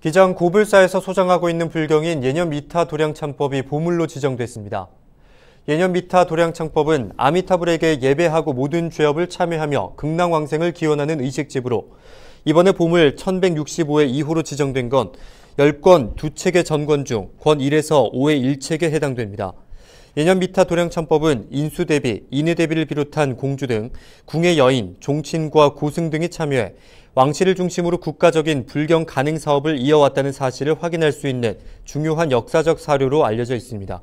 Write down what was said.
기장 고불사에서 소장하고 있는 불경인 예년 미타 도량창법이 보물로 지정됐습니다. 예년 미타 도량창법은 아미타불에게 예배하고 모든 죄업을 참여하며 극락왕생을 기원하는 의식집으로 이번에 보물 1165회 이후로 지정된 건 10권 두 책의 전권 중 권 1에서 5의 1책에 해당됩니다. 예년 미타 도량창법은 인수대비, 인의대비를 비롯한 공주 등 궁의 여인, 종친과 고승 등이 참여해 왕실을 중심으로 국가적인 불경 간행 사업을 이어왔다는 사실을 확인할 수 있는 중요한 역사적 사료로 알려져 있습니다.